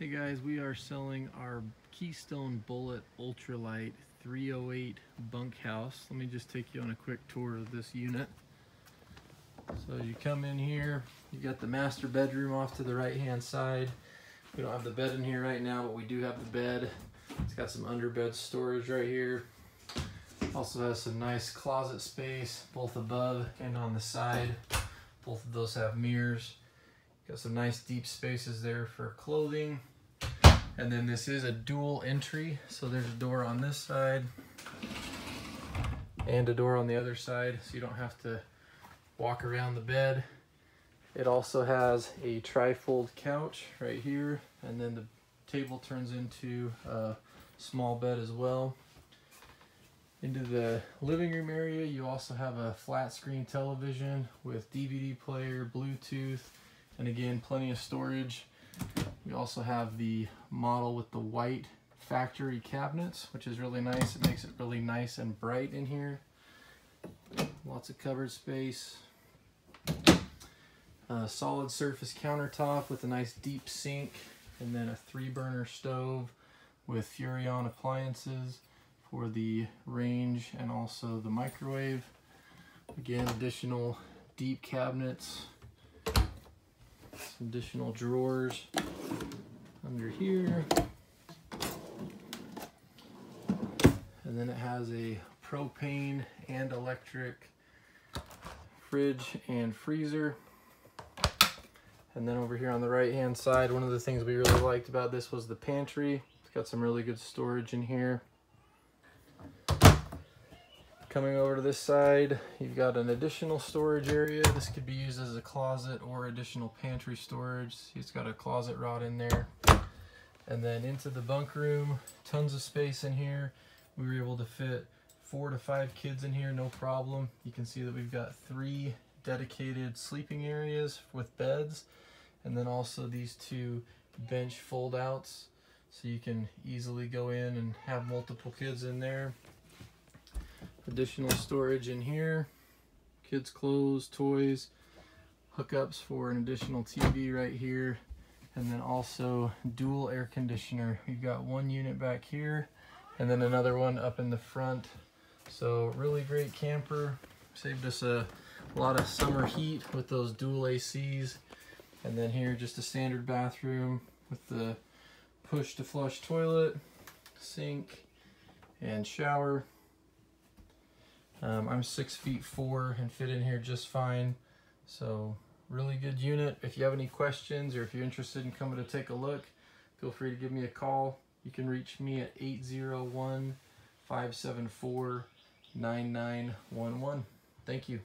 Hey guys, we are selling our Keystone Bullet Ultra Lite 308 bunkhouse. Let me just take you on a quick tour of this unit. So you come in here, you got the master bedroom off to the right hand side. We don't have the bed in here right now, but we do have the bed. It's got some underbed storage right here. Also has some nice closet space, both above and on the side. Both of those have mirrors. Got some nice deep spaces there for clothing. And then this is a dual entry. So there's a door on this side and a door on the other side. So you don't have to walk around the bed. It also has a trifold couch right here. And then the table turns into a small bed as well. Into the living room area, you also have a flat screen television with DVD player, Bluetooth, and again, plenty of storage. We also have the model with the white factory cabinets, which is really nice. It makes it really nice and bright in here. Lots of covered space. A solid surface countertop with a nice deep sink and then a three burner stove with Furrion appliances for the range and also the microwave. Again, additional deep cabinets additional drawers under here. And then it has a propane and electric fridge and freezer. And then over here on the right hand side, one of the things we really liked about this was the pantry. It's got some really good storage in here. Coming over to this side, you've got an additional storage area. This could be used as a closet or additional pantry storage. It's got a closet rod in there. And then into the bunk room, tons of space in here. We were able to fit four to five kids in here, no problem. You can see that we've got three dedicated sleeping areas with beds. And then also these two bench fold outs. So you can easily go in and have multiple kids in there additional storage in here. Kids clothes toys hookups for an additional TV right here and then also dual air conditioner. We've got one unit back here and then another one up in the front. So really great camper. Saved us a lot of summer heat with those dual ACs and then here just a standard bathroom with the push to flush toilet sink and shower um, I'm six feet four and fit in here just fine. So really good unit. If you have any questions or if you're interested in coming to take a look, feel free to give me a call. You can reach me at 801 574 9911. Thank you.